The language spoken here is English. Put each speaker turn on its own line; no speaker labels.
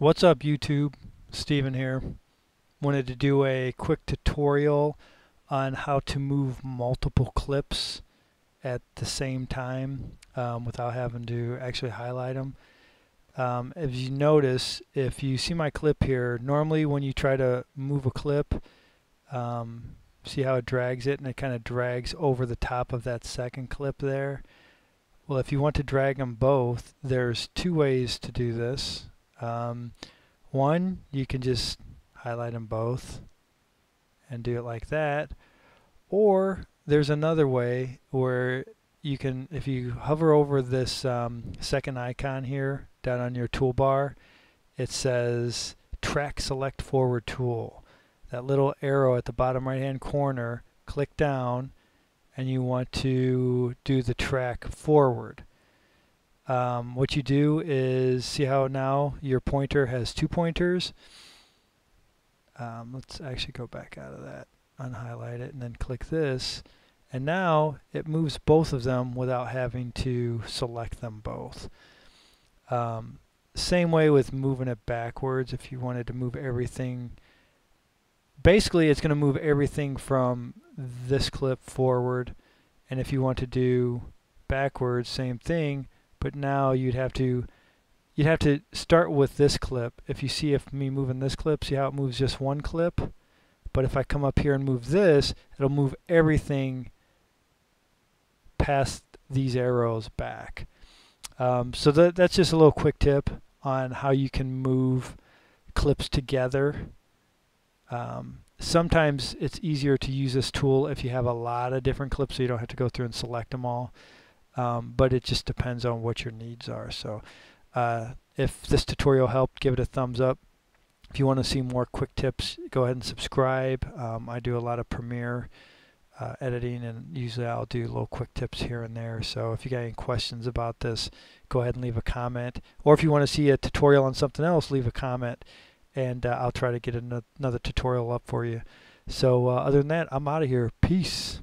What's up YouTube? Stephen here. Wanted to do a quick tutorial on how to move multiple clips at the same time um, without having to actually highlight them. Um, as you notice, if you see my clip here, normally when you try to move a clip, um, see how it drags it and it kind of drags over the top of that second clip there. Well, if you want to drag them both, there's two ways to do this. Um, one, you can just highlight them both and do it like that. Or there's another way where you can, if you hover over this um, second icon here down on your toolbar, it says Track Select Forward Tool. That little arrow at the bottom right hand corner, click down and you want to do the track forward. Um, what you do is see how now your pointer has two pointers. Um, let's actually go back out of that, unhighlight it, and then click this. And now it moves both of them without having to select them both. Um, same way with moving it backwards if you wanted to move everything basically it's going to move everything from this clip forward and if you want to do backwards same thing but now you'd have to you'd have to start with this clip. If you see if me moving this clip see how it moves just one clip? But if I come up here and move this it'll move everything past these arrows back. Um, so that, that's just a little quick tip on how you can move clips together. Um, sometimes it's easier to use this tool if you have a lot of different clips so you don't have to go through and select them all. Um, but it just depends on what your needs are. So uh, if this tutorial helped, give it a thumbs up. If you want to see more quick tips, go ahead and subscribe. Um, I do a lot of Premiere uh, editing and usually I'll do little quick tips here and there. So if you got any questions about this, go ahead and leave a comment. Or if you want to see a tutorial on something else, leave a comment and uh, I'll try to get another tutorial up for you. So uh, other than that, I'm out of here. Peace.